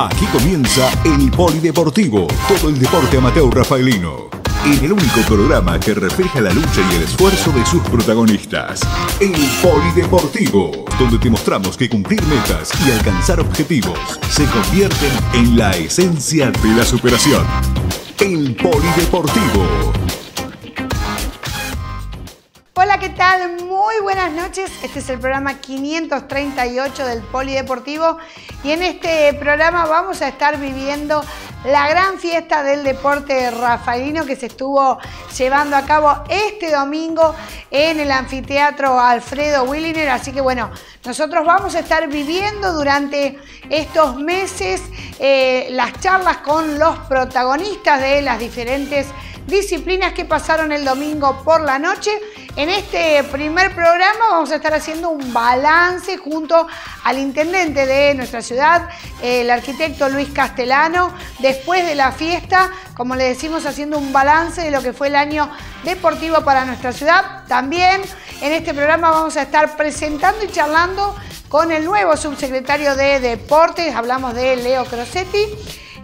Aquí comienza el Polideportivo, todo el deporte amateur rafaelino. En el único programa que refleja la lucha y el esfuerzo de sus protagonistas. El Polideportivo, donde te mostramos que cumplir metas y alcanzar objetivos se convierten en la esencia de la superación. El Polideportivo. Hola, ¿qué tal? Muy buenas noches. Este es el programa 538 del Polideportivo y en este programa vamos a estar viviendo la gran fiesta del deporte rafaelino que se estuvo llevando a cabo este domingo en el anfiteatro Alfredo Williner. Así que bueno, nosotros vamos a estar viviendo durante estos meses eh, las charlas con los protagonistas de las diferentes disciplinas que pasaron el domingo por la noche. En este primer programa vamos a estar haciendo un balance junto al intendente de nuestra ciudad, el arquitecto Luis Castellano, después de la fiesta, como le decimos, haciendo un balance de lo que fue el año deportivo para nuestra ciudad. También en este programa vamos a estar presentando y charlando con el nuevo subsecretario de Deportes, hablamos de Leo Crosetti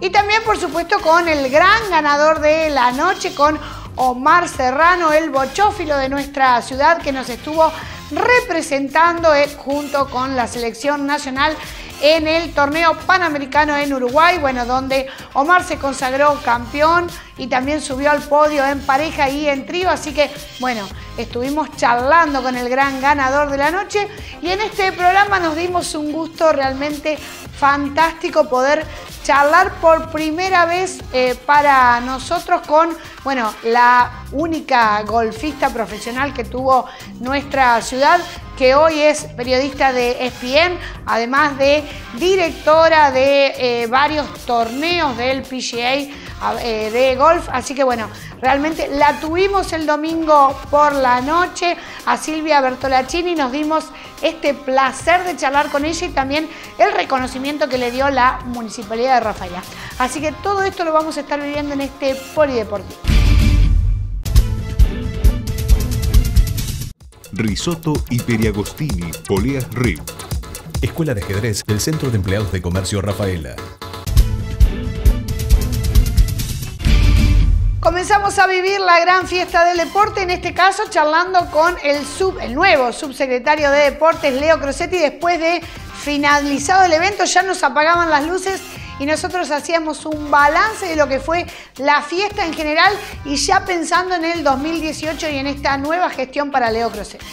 y también, por supuesto, con el gran ganador de la noche, con Omar Serrano, el bochófilo de nuestra ciudad, que nos estuvo representando eh, junto con la selección nacional en el torneo panamericano en Uruguay, bueno, donde Omar se consagró campeón y también subió al podio en pareja y en trío, así que bueno, estuvimos charlando con el gran ganador de la noche. Y en este programa nos dimos un gusto realmente fantástico poder charlar por primera vez eh, para nosotros con, bueno, la única golfista profesional que tuvo nuestra ciudad, que hoy es periodista de ESPN, además de directora de eh, varios torneos del PGA eh, de golf. Así que bueno, realmente la tuvimos el domingo por la noche a Silvia Bertolacini, nos dimos este placer de charlar con ella y también el reconocimiento que le dio la Municipalidad de Rafaela. Así que todo esto lo vamos a estar viviendo en este polideportivo. Risotto y Periagostini, Poleas RIP. Escuela de Ajedrez del Centro de Empleados de Comercio Rafaela. Comenzamos a vivir la gran fiesta del deporte, en este caso charlando con el, sub, el nuevo subsecretario de Deportes, Leo Crosetti, después de finalizado el evento ya nos apagaban las luces y nosotros hacíamos un balance de lo que fue la fiesta en general y ya pensando en el 2018 y en esta nueva gestión para Leo Crosetti.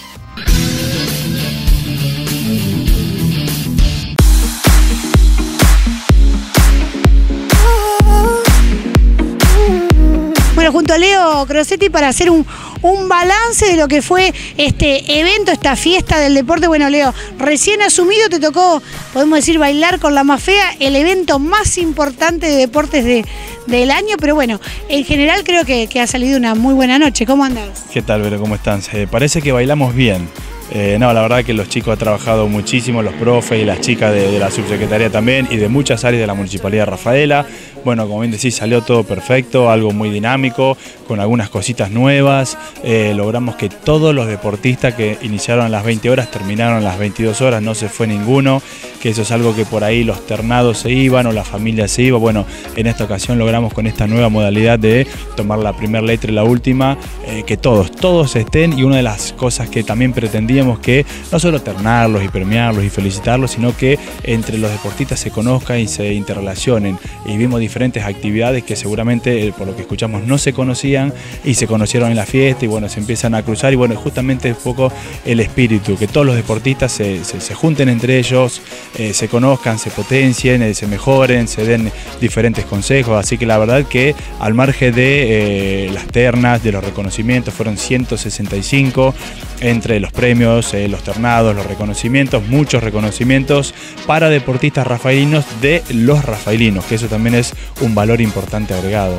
Bueno, junto a Leo Crosetti para hacer un, un balance de lo que fue este evento, esta fiesta del deporte. Bueno, Leo, recién asumido te tocó, podemos decir, bailar con la más fea, el evento más importante de deportes de, del año, pero bueno, en general creo que, ha salido una muy buena noche. ¿Cómo andas? ¿Qué tal, Vero? ¿Cómo están? parece que bailamos bien. Eh, no, la verdad que los chicos han trabajado muchísimo, los profes y las chicas de, la subsecretaría también y de muchas áreas de la Municipalidad de Rafaela. Bueno, como bien decís, salió todo perfecto, algo muy dinámico, con algunas cositas nuevas. Eh, logramos que todos los deportistas que iniciaron a las 20 horas terminaron a las 22 horas, no se fue ninguno, que eso es algo que por ahí los ternados se iban o la familia se iba. Bueno, en esta ocasión logramos con esta nueva modalidad de tomar la primera letra y la última, eh, que todos, todos estén y una de las cosas que también pretendíamos que no solo ternarlos y premiarlos y felicitarlos, sino que entre los deportistas se conozcan y se interrelacionen. Y vimos diferentes actividades que seguramente, eh, por lo que escuchamos, no se conocían y se conocieron en la fiesta y bueno, se empiezan a cruzar y bueno, justamente un poco el espíritu, que todos los deportistas se, junten entre ellos, eh, se conozcan, se potencien, eh, se mejoren, se den diferentes consejos, así que la verdad que al margen de las ternas, de los reconocimientos, fueron 165 entre los premios, los ternados, los reconocimientos, muchos reconocimientos para deportistas rafaelinos de los rafaelinos, que eso también es un valor importante agregado.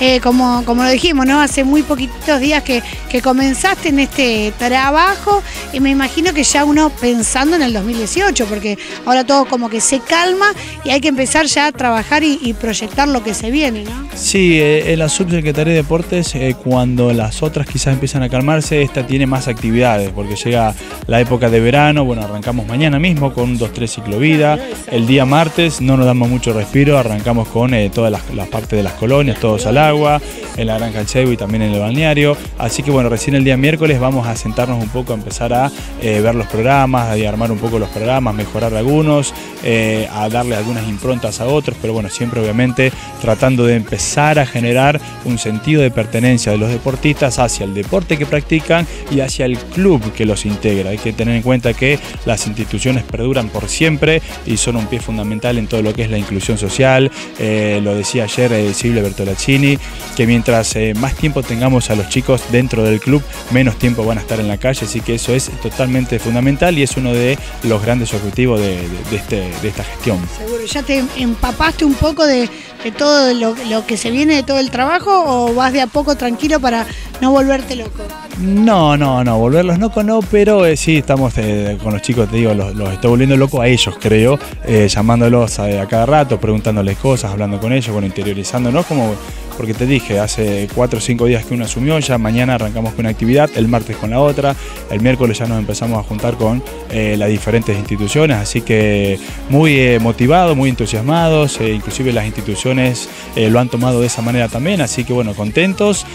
Eh, como, como lo dijimos, ¿no? Hace muy poquitos días que, que comenzaste en este trabajo y me imagino que ya uno pensando en el 2018, porque ahora todo como que se calma y hay que empezar ya a trabajar y, proyectar lo que se viene, ¿no? Sí, eh, en la subsecretaría de Deportes, eh, cuando las otras quizás empiezan a calmarse, esta tiene más actividades, porque llega la época de verano, bueno, arrancamos mañana mismo con un 2-3 ciclovida, el día martes no nos damos mucho respiro, arrancamos con todas las, las partes de las colonias, al agua, en la Granja El y también en el balneario. Así que bueno, recién el día miércoles vamos a sentarnos un poco a empezar a eh, ver los programas, a armar un poco los programas, mejorar algunos, eh, a darle algunas improntas a otros, pero bueno, siempre obviamente tratando de empezar a generar un sentido de pertenencia de los deportistas hacia el deporte que practican y hacia el club que los integra. Hay que tener en cuenta que las instituciones perduran por siempre y son un pie fundamental en todo lo que es la inclusión social. Eh, lo decía ayer Silvia Que mientras eh, más tiempo tengamos a los chicos dentro del club, menos tiempo van a estar en la calle, así que eso es totalmente fundamental y es uno de los grandes objetivos de, este, esta gestión. Seguro, ¿ya te empapaste un poco de, todo lo, lo, que se viene de todo el trabajo o vas de a poco tranquilo para no volverte loco? No, no, no, volverlos locos no, pero eh, sí, estamos eh, con los chicos, te digo, los, estoy volviendo locos a ellos, creo, eh, llamándolos a, cada rato, preguntándoles cosas, hablando con ellos, bueno, interiorizándonos, como, porque te dije, hace cuatro o cinco días que uno asumió, ya mañana arrancamos con una actividad, el martes con la otra, el miércoles ya nos empezamos a juntar con las diferentes instituciones, así que muy motivados, muy entusiasmados, inclusive las instituciones lo han tomado de esa manera también, así que bueno, contentos,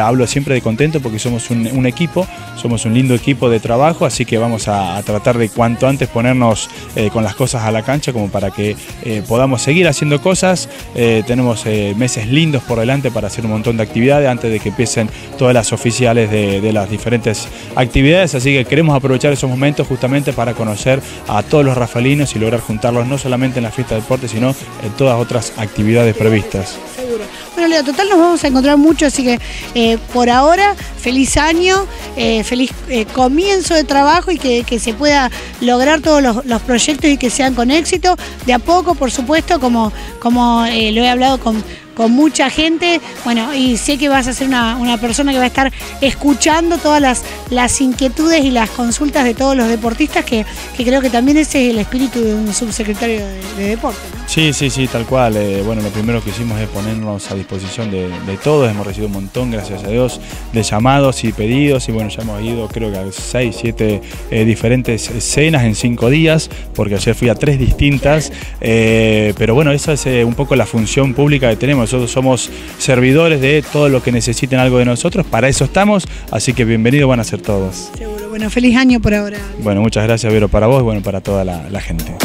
hablo siempre de contento porque somos un equipo, somos un lindo equipo de trabajo, así que vamos a, tratar de cuanto antes ponernos eh, con las cosas a la cancha como para que eh, podamos seguir haciendo cosas. Eh, tenemos meses lindos por delante para hacer un montón de actividades antes de que empiecen todas las oficiales de, las diferentes actividades, así que queremos aprovechar esos momentos justamente para conocer a todos los rafalinos y lograr juntarlos no solamente en la fiesta de deporte, sino en todas otras actividades previstas. Bueno, Leo, total nos vamos a encontrar mucho, así que eh, por ahora, feliz año, eh, feliz eh, comienzo de trabajo y que, se pueda lograr todos los, proyectos y que sean con éxito. De a poco, por supuesto, como, como lo he hablado con con mucha gente. Bueno, y sé que vas a ser una, persona que va a estar escuchando todas las, inquietudes y las consultas de todos los deportistas, que, creo que también ese es el espíritu de un subsecretario de, deporte. Sí, sí, sí, tal cual. Eh, bueno, lo primero que hicimos es ponernos a disposición de, todos. Hemos recibido un montón, gracias a Dios, de llamados y pedidos. Y bueno, ya hemos ido creo que a seis, siete eh, diferentes escenas en cinco días, porque ayer fui a tres distintas. Eh, pero bueno, esa es un poco la función pública que tenemos nosotros somos servidores de todo lo que necesiten algo de nosotros, para eso estamos, así que bienvenidos van a ser todos. Seguro, bueno, feliz año por ahora. Bueno, muchas gracias Vero para vos y bueno, para toda la, gente.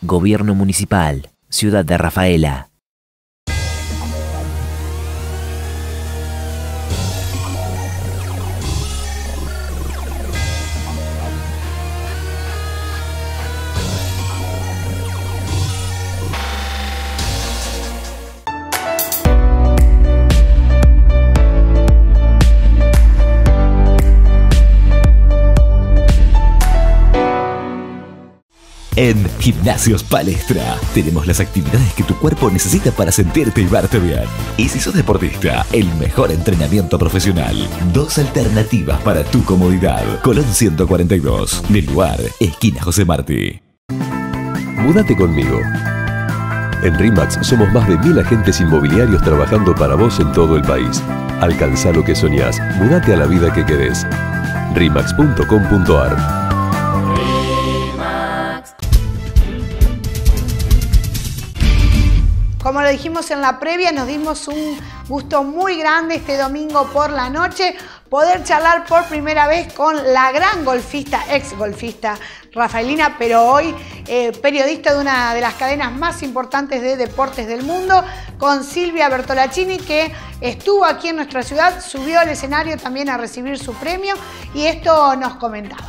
Gobierno Municipal, Ciudad de Rafaela. En Gimnasios Palestra tenemos las actividades que tu cuerpo necesita para sentirte y verte bien. Y si sos deportista, el mejor entrenamiento profesional. Dos alternativas para tu comodidad. Colón 142, del lugar, esquina José Martí. Múdate conmigo. En RIMAX somos más de mil agentes inmobiliarios trabajando para vos en todo el país. Alcanza lo que soñás. Múdate a la vida que querés. RIMAX.com.ar Como lo dijimos en la previa, nos dimos un gusto muy grande este domingo por la noche poder charlar por primera vez con la gran golfista, ex golfista Rafaelina, pero hoy eh, periodista de una de las cadenas más importantes de deportes del mundo, con Silvia Bertolacini, que estuvo aquí en nuestra ciudad, subió al escenario también a recibir su premio y esto nos comentaba.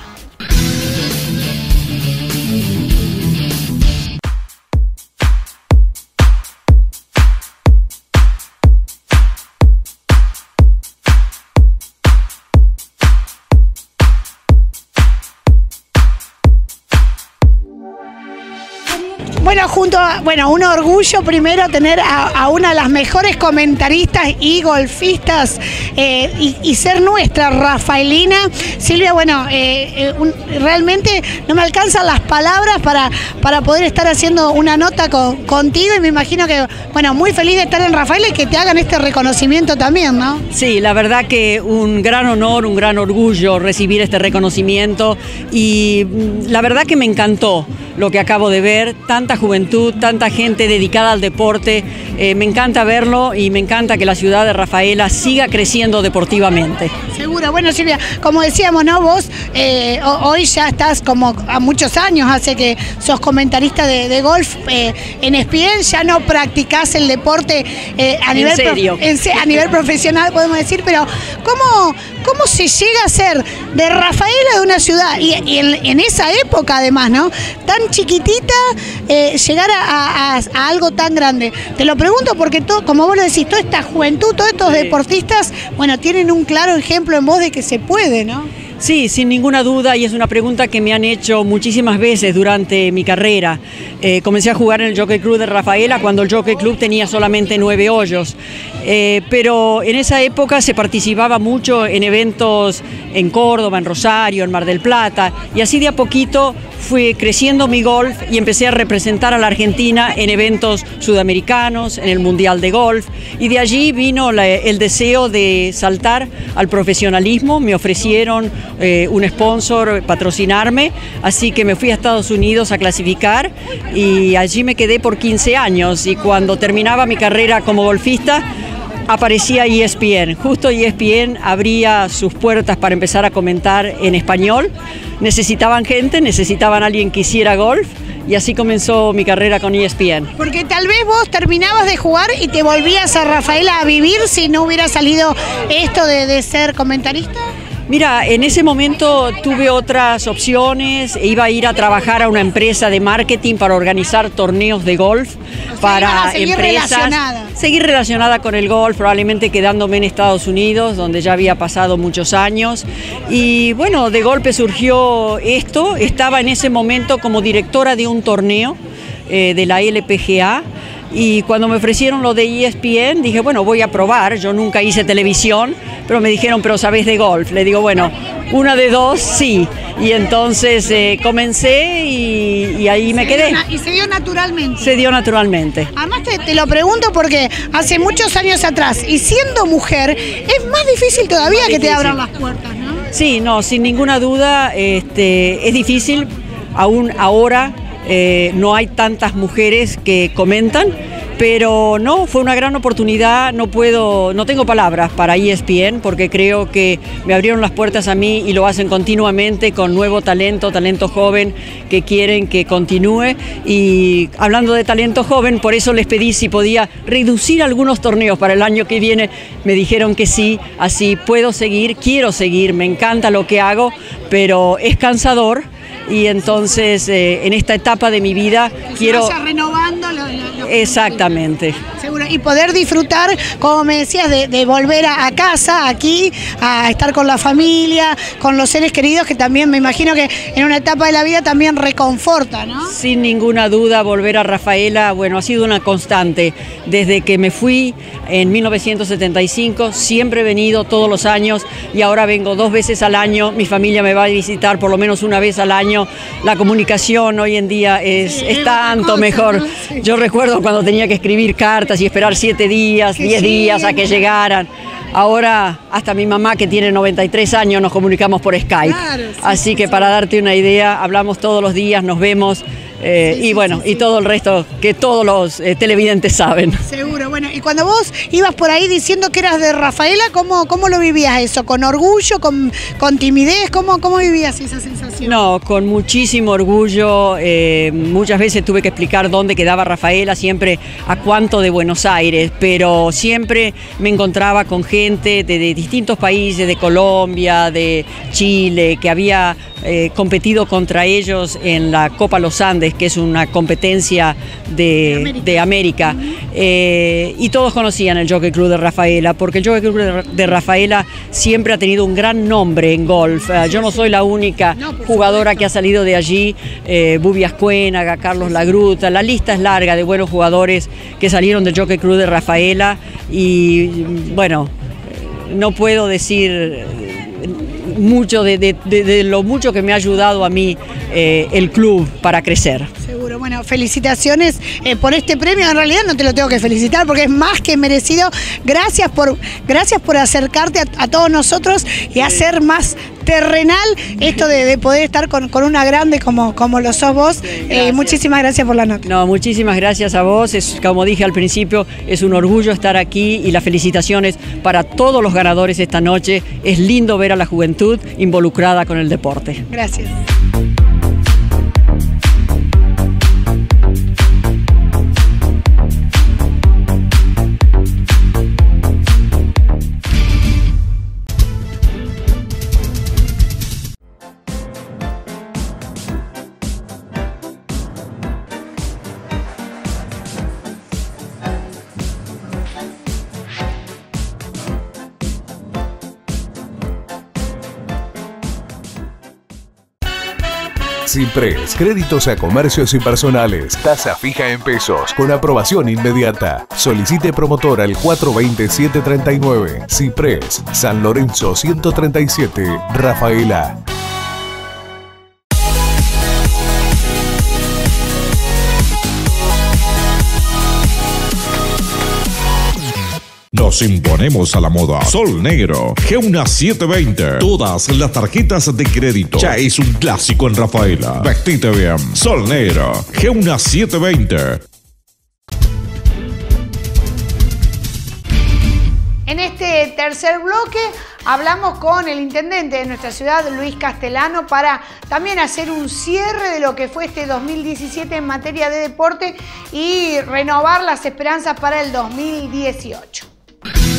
Bueno, un orgullo primero tener a, una de las mejores comentaristas y golfistas eh, y, ser nuestra, Rafaelina. Silvia, bueno, eh, eh, realmente no me alcanzan las palabras para, para poder estar haciendo una nota contigo y me imagino que, bueno, muy feliz de estar en Rafael y que te hagan este reconocimiento también, ¿no? Sí, la verdad que un gran honor, un gran orgullo recibir este reconocimiento y mm, la verdad que me encantó lo que acabo de ver, tanta juventud, tanta gente dedicada al deporte. Eh, me encanta verlo y me encanta que la ciudad de Rafaela siga creciendo deportivamente. Seguro, bueno Silvia, como decíamos, ¿no? Vos eh, hoy ya estás como a muchos años, hace que sos comentarista de, golf eh, en ESPN, ya no practicás el deporte a, nivel a nivel profesional, podemos decir, pero ¿cómo, cómo se llega a ser de Rafaela de una ciudad y, en, esa época además, ¿no? Tan chiquitita, llegar a, algo tan grande. Te lo pregunto porque, todo, como vos lo decís, toda esta juventud, todos estos deportistas, bueno, tienen un claro ejemplo en voz de que se puede, ¿no? Sí, sin ninguna duda, y es una pregunta que me han hecho muchísimas veces durante mi carrera. Eh, comencé a jugar en el Jockey Club de Rafaela cuando el Jockey Club tenía solamente nueve hoyos, eh, pero en esa época se participaba mucho en eventos en Córdoba, en Rosario, en Mar del Plata, y así de a poquito fui creciendo mi golf y empecé a representar a la Argentina en eventos sudamericanos, en el Mundial de Golf, y de allí vino el deseo de saltar al profesionalismo, me ofrecieron eh, un sponsor patrocinarme, así que me fui a Estados Unidos a clasificar y allí me quedé por 15 años y cuando terminaba mi carrera como golfista aparecía ESPN. Justo ESPN abría sus puertas para empezar a comentar en español. Necesitaban gente, necesitaban alguien que hiciera golf y así comenzó mi carrera con ESPN. Porque tal vez vos terminabas de jugar y te volvías a Rafaela a vivir si no hubiera salido esto de, de ser comentarista. Mira, en ese momento tuve otras opciones, iba a ir a trabajar a una empresa de marketing para organizar torneos de golf para seguir empresas. Relacionada. Seguir relacionada con el golf, probablemente quedándome en Estados Unidos, donde ya había pasado muchos años. Y bueno, de golpe surgió esto, estaba en ese momento como directora de un torneo eh, de la LPGA y cuando me ofrecieron lo de ESPN, dije, bueno, voy a probar. Yo nunca hice televisión, pero me dijeron, pero sabes de golf. Le digo, bueno, una de dos, sí. Y entonces eh, comencé y, ahí me quedé. y se dio naturalmente. Se dio naturalmente. Además te, lo pregunto porque hace muchos años atrás, y siendo mujer, es más difícil todavía que te abran las puertas, ¿no? Sí, no, sin ninguna duda, este, es difícil. Aún ahora eh, no hay tantas mujeres que comentan, pero no, fue una gran oportunidad, no puedo, no tengo palabras para ESPN porque creo que me abrieron las puertas a mí y lo hacen continuamente con nuevo talento, talento joven que quieren que continúe. Y hablando de talento joven, por eso les pedí si podía reducir algunos torneos para el año que viene, me dijeron que sí, así puedo seguir, quiero seguir, me encanta lo que hago, pero es cansador y entonces eh, en esta etapa de mi vida quiero... Vaya renovando Exactamente. Seguro. Y poder disfrutar, como me decías, de, volver a, casa, aquí, a estar con la familia, con los seres queridos, que también me imagino que en una etapa de la vida también reconforta, ¿no? Sin ninguna duda, volver a Rafaela, bueno, ha sido una constante. Desde que me fui en 1975, siempre he venido todos los años y ahora vengo dos veces al año. Mi familia me va a visitar por lo menos una vez al año la comunicación hoy en día es, tanto mejor. Yo recuerdo cuando tenía que escribir cartas y esperar siete días, diez días a que llegaran. Ahora hasta mi mamá que tiene 93 años nos comunicamos por Skype. Así que para darte una idea, hablamos todos los días, nos vemos. Eh, y bueno, y todo el resto que todos los eh, televidentes saben. Seguro, bueno, y cuando vos ibas por ahí diciendo que eras de Rafaela, ¿cómo, cómo lo vivías eso? ¿Con orgullo, con, con timidez? ¿Cómo, ¿Cómo vivías esa sensación? No, con muchísimo orgullo. Eh, muchas veces tuve que explicar dónde quedaba Rafaela, siempre a cuánto de Buenos Aires, pero siempre me encontraba con gente de, de distintos países, de Colombia, de Chile, que había competido contra ellos en la Copa Los Andes, que es una competencia de, América. Eh, y todos conocían el Jockey Club de Rafaela, porque el Jockey Club de, Rafaela siempre ha tenido un gran nombre en golf. Eh, yo no soy la única jugadora que ha salido de allí, eh, Bubi Ascuénaga, Carlos Lagruta, la lista es larga de buenos jugadores que salieron del Jockey Cruz de Rafaela y bueno, no puedo decir eh, mucho de, lo mucho que me ha ayudado a mí eh, el club para crecer. Bueno, felicitaciones eh, por este premio. En realidad no te lo tengo que felicitar porque es más que merecido. Gracias por, gracias por acercarte a, a todos nosotros y hacer más terrenal esto de, de poder estar con, con una grande como, como lo sos vos. Eh, muchísimas gracias por la nota. No, muchísimas gracias a vos. Es, como dije al principio, es un orgullo estar aquí y las felicitaciones para todos los ganadores esta noche. Es lindo ver a la juventud involucrada con el deporte. Gracias. Cipres, créditos a comercios y personales, tasa fija en pesos, con aprobación inmediata. Solicite promotor al 420-739. Cipres, San Lorenzo 137, Rafaela. Nos imponemos a la moda. Sol Negro, Geuna 720. Todas las tarjetas de crédito. Ya es un clásico en Rafaela. Vestite bien. Sol Negro, Geuna 720. En este tercer bloque hablamos con el intendente de nuestra ciudad, Luis Castellano, para también hacer un cierre de lo que fue este 2017 en materia de deporte y renovar las esperanzas para el 2018. Thank you.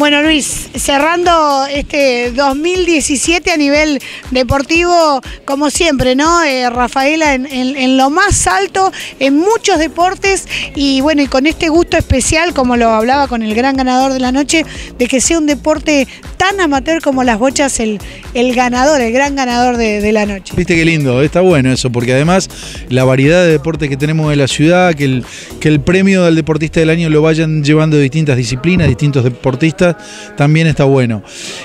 Bueno, Luis, cerrando este 2017 a nivel deportivo, como siempre, ¿no? Eh, Rafaela en, lo más alto, en muchos deportes, y bueno, y con este gusto especial, como lo hablaba con el gran ganador de la noche, de que sea un deporte tan amateur como las bochas, el, el ganador, el gran ganador de, de la noche. Viste qué lindo, está bueno eso, porque además la variedad de deportes que tenemos en la ciudad, que el, que el premio del deportista del año lo vayan llevando de distintas disciplinas, distintos deportistas, también está bueno.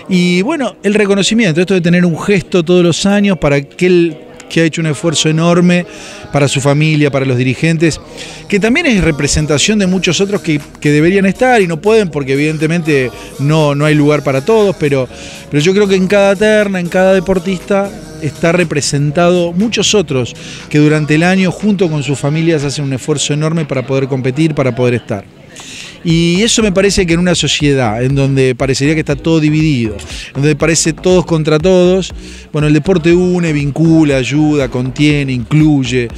Y bueno, el reconocimiento, esto de tener un gesto todos los años para aquel que ha hecho un esfuerzo enorme para su familia, para los dirigentes, que también es representación de muchos otros que, que deberían estar y no pueden porque evidentemente no, no hay lugar para todos, pero, pero yo creo que en cada terna, en cada deportista está representado muchos otros que durante el año junto con sus familias hacen un esfuerzo enorme para poder competir, para poder estar. Y eso me parece que en una sociedad en donde parecería que está todo dividido, en donde parece todos contra todos, bueno, el deporte une, vincula, ayuda, contiene, incluye.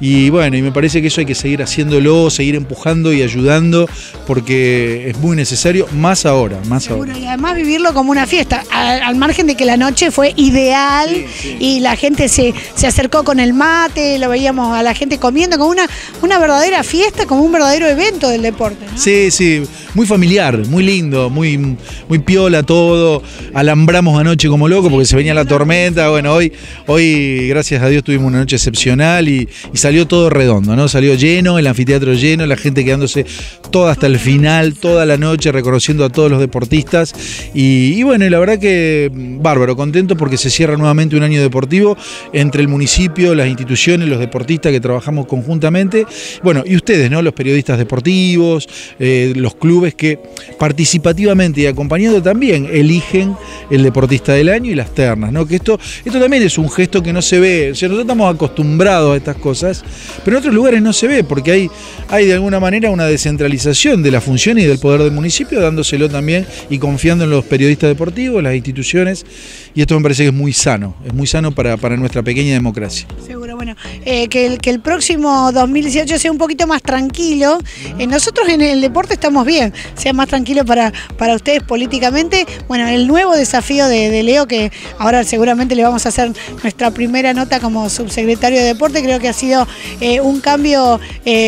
Y bueno, y me parece que eso hay que seguir haciéndolo, seguir empujando y ayudando, porque es muy necesario, más ahora, más ahora. Seguro, y además vivirlo como una fiesta, al, al margen de que la noche fue ideal y la gente se, se acercó con el mate, lo veíamos a la gente comiendo, como una, una verdadera fiesta, como un verdadero evento del deporte. ¿no? Sí, sí, muy familiar, muy lindo, muy, muy piola todo. Alambramos anoche como loco porque se venía la tormenta. Bueno, hoy, hoy gracias a Dios, tuvimos una noche excepcional y, salió todo redondo, ¿no? Salió lleno, el anfiteatro lleno, la gente quedándose toda hasta el final, toda la noche, reconociendo a todos los deportistas. Y, bueno, la verdad que mm, bárbaro, contento porque se cierra nuevamente un año deportivo entre el municipio, las instituciones, los deportistas que trabajamos conjuntamente. Bueno, y ustedes, ¿no? Los periodistas deportivos, eh, los clubes que participativamente y acompañando también eligen el deportista del año y las ternas, ¿no? Que esto, esto también es un gesto que no se ve, o sea, nosotros estamos acostumbrados a estas cosas, pero en otros lugares no se ve, porque hay, hay de alguna manera una descentralización de la función y del poder del municipio, dándoselo también y confiando en los periodistas deportivos, las instituciones, y esto me parece que es muy sano, es muy sano para, para nuestra pequeña democracia. Seguro. Bueno, eh, que, el, que el próximo 2018 sea un poquito más tranquilo. Eh, nosotros en el deporte estamos bien, sea más tranquilo para, para ustedes políticamente. Bueno, el nuevo desafío de, Leo, que ahora seguramente le vamos a hacer nuestra primera nota como subsecretario de deporte, creo que ha sido eh, un cambio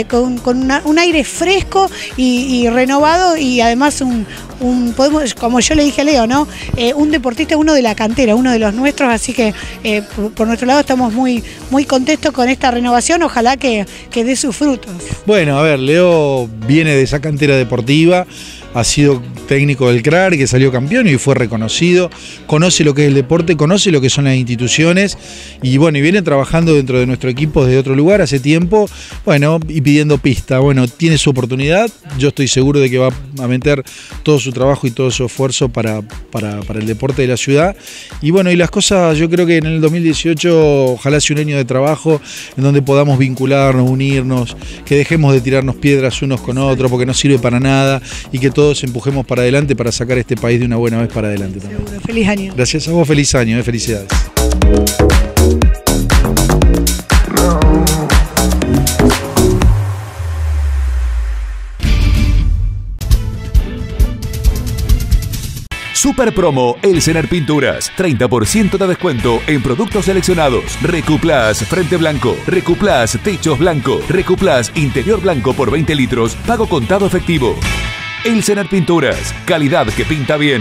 con, un aire fresco y renovado y además un, podemos, como yo le dije a Leo, ¿no? Eh, un deportista, uno de la cantera, uno de los nuestros, así que eh, por, nuestro lado estamos muy, muy contentos con esta renovación, ojalá que, que dé sus frutos. Bueno, a ver, Leo viene de esa cantera deportiva, ha sido técnico del CRAR, que salió campeón y fue reconocido, conoce lo que es el deporte, conoce lo que son las instituciones y bueno, y viene trabajando dentro de nuestro equipo desde otro lugar hace tiempo, bueno, y pidiendo pista. Bueno, tiene su oportunidad, yo estoy seguro de que va a meter todo su trabajo y todo su esfuerzo para, para, el deporte de la ciudad. Y bueno, y las cosas, yo creo que en el 2018 ojalá sea un año de trabajo en donde podamos vincularnos, unirnos, que dejemos de tirarnos piedras unos con otros porque no sirve para nada y que todos empujemos para adelante para sacar este país de una buena vez para adelante también. Feliz año. Gracias a vos, feliz año, eh, felicidades. Super promo El Cenar Pinturas. 30% de descuento en productos seleccionados. Recuplas Frente Blanco. Recuplas Techos Blanco. Recuplas Interior Blanco por 20 litros. Pago contado efectivo. El Pinturas. Calidad que pinta bien.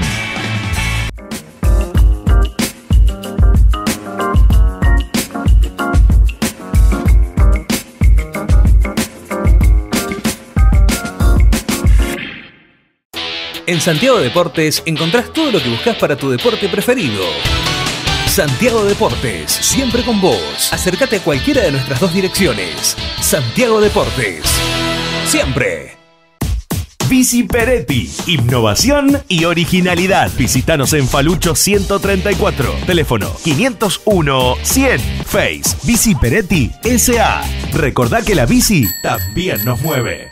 En Santiago Deportes encontrás todo lo que buscas para tu deporte preferido. Santiago Deportes, siempre con vos. Acércate a cualquiera de nuestras dos direcciones. Santiago Deportes, siempre. Bici Peretti, innovación y originalidad. Visítanos en Falucho 134, teléfono 501 100, Face Bici Peretti SA. Recordá que la bici también nos mueve.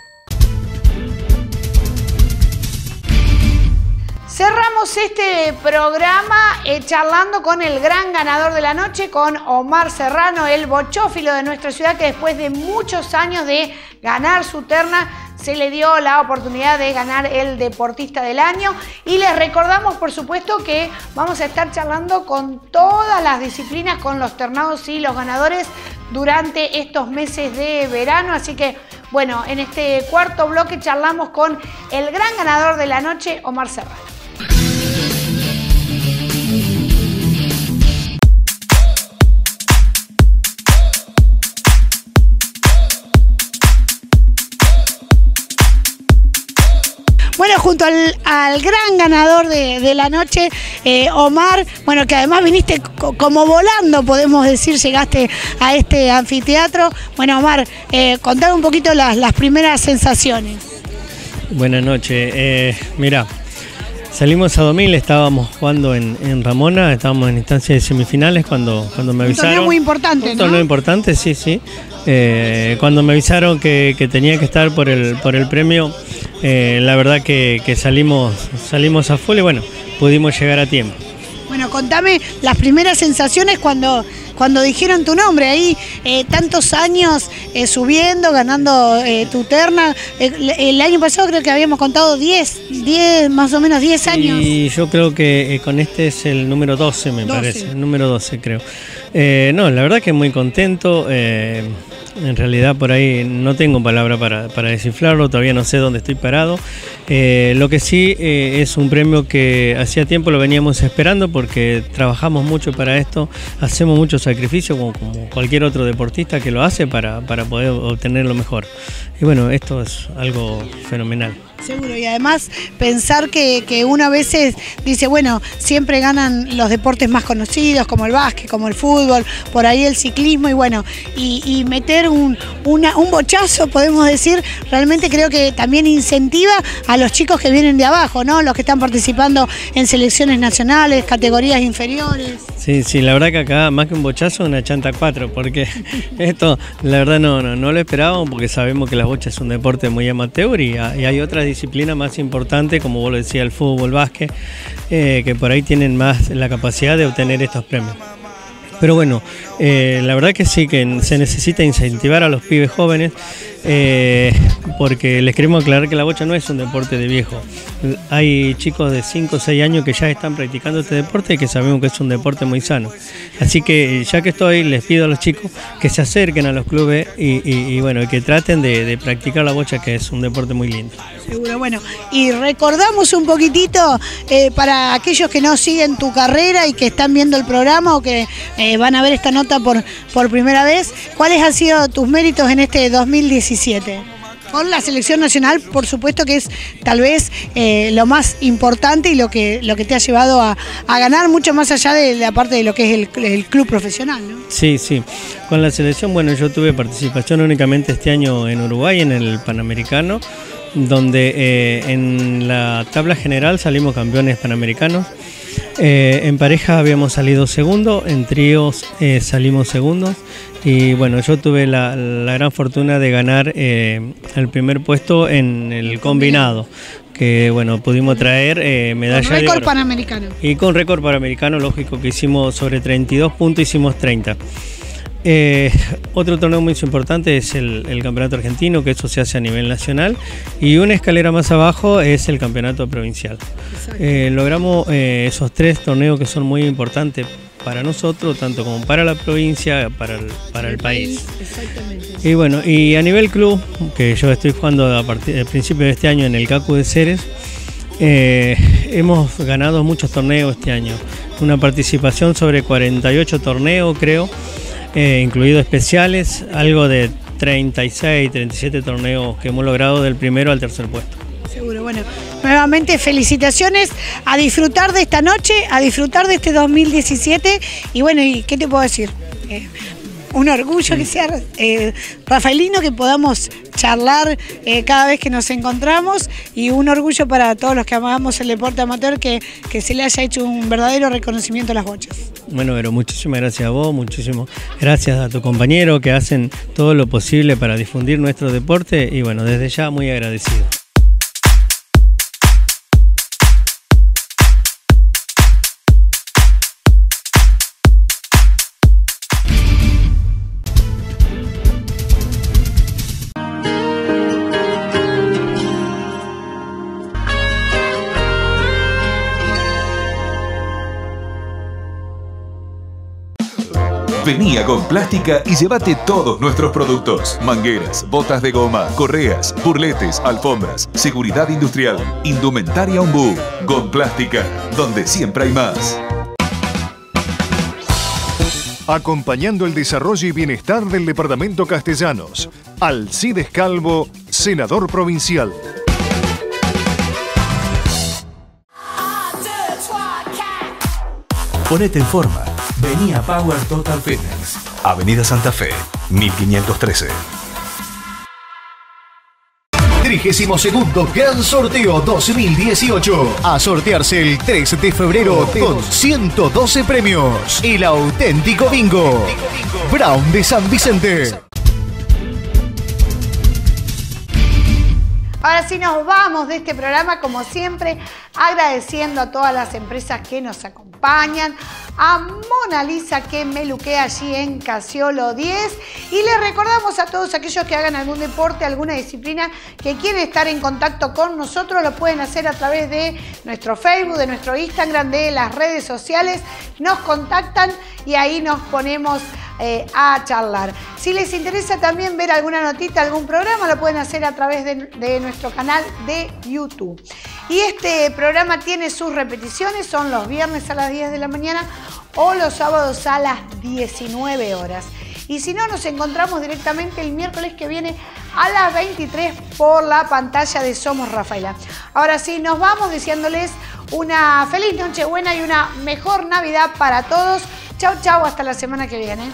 Cerramos este programa eh, charlando con el gran ganador de la noche, con Omar Serrano, el bochófilo de nuestra ciudad, que después de muchos años de ganar su terna, se le dio la oportunidad de ganar el deportista del año. Y les recordamos, por supuesto, que vamos a estar charlando con todas las disciplinas, con los ternados y los ganadores durante estos meses de verano. Así que, bueno, en este cuarto bloque charlamos con el gran ganador de la noche, Omar Serrano. Bueno, junto al, gran ganador de, la noche, eh, Omar, bueno, que además viniste como volando, podemos decir, llegaste a este anfiteatro. Bueno, Omar, eh, contar un poquito las, primeras sensaciones. Buenas noches. Eh, mira, Salimos a 2000, estábamos jugando en, Ramona, estábamos en instancias de semifinales cuando, cuando me avisaron. Un torneo muy importante, Un torneo importante, sí, sí. Eh, cuando me avisaron que, tenía que estar por el, por el premio, eh, la verdad que, salimos, salimos a full y bueno, pudimos llegar a tiempo. Bueno, contame las primeras sensaciones cuando cuando dijeron tu nombre, ahí eh, tantos años eh, subiendo, ganando tu terna. El, año pasado creo que habíamos contado 10, 10, más o menos 10 años. Y yo creo que con este es el número 12, me parece, el número 12 creo. No, la verdad que muy contento. En realidad por ahí no tengo palabra para, para descifrarlo, todavía no sé dónde estoy parado. Eh, lo que sí eh, es un premio que hacía tiempo lo veníamos esperando porque trabajamos mucho para esto, hacemos mucho sacrificio como, como cualquier otro deportista que lo hace para, para poder obtener lo mejor. Y bueno, esto es algo fenomenal. Seguro, y además pensar que, que, uno a veces dice, bueno, siempre ganan los deportes más conocidos, como el básquet, como el fútbol, por ahí el ciclismo, y bueno, y, meter un, un bochazo, podemos decir, realmente creo que también incentiva a los chicos que vienen de abajo, ¿no? Los que están participando en selecciones nacionales, categorías inferiores. Sí, sí, la verdad que acá más que un bochazo, una chanta 4, porque esto, la verdad no, no, no lo esperábamos, porque sabemos que las bochas es un deporte muy amateur y, y hay otras disciplina más importante, como vos lo decías, el fútbol, básquet, eh, que por ahí tienen más la capacidad de obtener estos premios. Pero bueno, eh, la verdad que sí, que se necesita incentivar a los pibes jóvenes eh, porque les queremos aclarar que la bocha no es un deporte de viejo. Hay chicos de 5 o 6 años que ya están practicando este deporte y que sabemos que es un deporte muy sano. Así que ya que estoy, les pido a los chicos que se acerquen a los clubes y, bueno, que traten de, practicar la bocha, que es un deporte muy lindo. Seguro, bueno. Y recordamos un poquitito eh, para aquellos que no siguen tu carrera y que están viendo el programa o que eh, van a ver esta nota por, por primera vez, ¿cuáles han sido tus méritos en este 2017? Con la selección nacional, por supuesto que es tal vez eh, lo más importante y lo que, lo que te ha llevado a, ganar mucho más allá de la parte de lo que es el, club profesional. Sí, sí. Con la selección, bueno, yo tuve participación únicamente este año en Uruguay, en el Panamericano, donde eh, en la tabla general salimos campeones panamericanos. Eh, en pareja habíamos salido segundo, en tríos salimos segundos y bueno, yo tuve la, gran fortuna de ganar eh, el primer puesto en el combinado, que bueno, pudimos traer eh, medalla con récord panamericano. Y con récord panamericano, lógico que hicimos sobre 32 puntos, hicimos 30. Eh, otro torneo muy importante es el, campeonato argentino, que eso se hace a nivel nacional, y una escalera más abajo es el campeonato provincial. logramos esos tres torneos que son muy importantes para nosotros, tanto como para la provincia, para el, para el, país. Exactamente. Y bueno, y a nivel club, que yo estoy jugando a partir del principio de este año en el CACU de Ceres, eh, hemos ganado muchos torneos este año. Una participación sobre 48 torneos, creo, eh, incluidos especiales, algo de 36, 37 torneos que hemos logrado del primero al tercer puesto. Seguro, bueno, nuevamente felicitaciones, a disfrutar de esta noche, a disfrutar de este 2017 y bueno, ¿y qué te puedo decir? Eh, un orgullo que sea eh, Rafaelino, que podamos charlar eh, cada vez que nos encontramos y un orgullo para todos los que amamos el deporte amateur que, que se le haya hecho un verdadero reconocimiento a las bochas. Bueno, pero muchísimas gracias a vos, muchísimas gracias a tu compañero que hacen todo lo posible para difundir nuestro deporte y bueno, desde ya muy agradecido. Venía con Plástica y llévate todos nuestros productos. Mangueras, botas de goma, correas, burletes, alfombras, seguridad industrial, indumentaria Umbú. Con Plástica, donde siempre hay más. Acompañando el desarrollo y bienestar del Departamento Castellanos. Alcides Calvo, senador provincial. Ponete en forma Venía Power Total Fitness. Avenida Santa Fe, 1513. 32 Gran Sorteo 2018. A sortearse el 3 de febrero con 112 premios. El auténtico bingo. Brown de San Vicente. Ahora sí nos vamos de este programa, como siempre, agradeciendo a todas las empresas que nos acompañan, a Mona Lisa que me luquea allí en Casiolo 10 y les recordamos a todos aquellos que hagan algún deporte, alguna disciplina, que quieren estar en contacto con nosotros, lo pueden hacer a través de nuestro Facebook, de nuestro Instagram, de las redes sociales, nos contactan y ahí nos ponemos eh, a charlar. Si les interesa también ver alguna notita, algún programa, lo pueden hacer a través de, nuestro canal de YouTube. Y este programa tiene sus repeticiones, son los viernes a las 10 de la mañana o los sábados a las 19 horas. Y si no, nos encontramos directamente el miércoles que viene a las 23 por la pantalla de Somos Rafaela. Ahora sí, nos vamos diciéndoles una feliz Nochebuena y una mejor Navidad para todos. Chau, chau, hasta la semana que viene.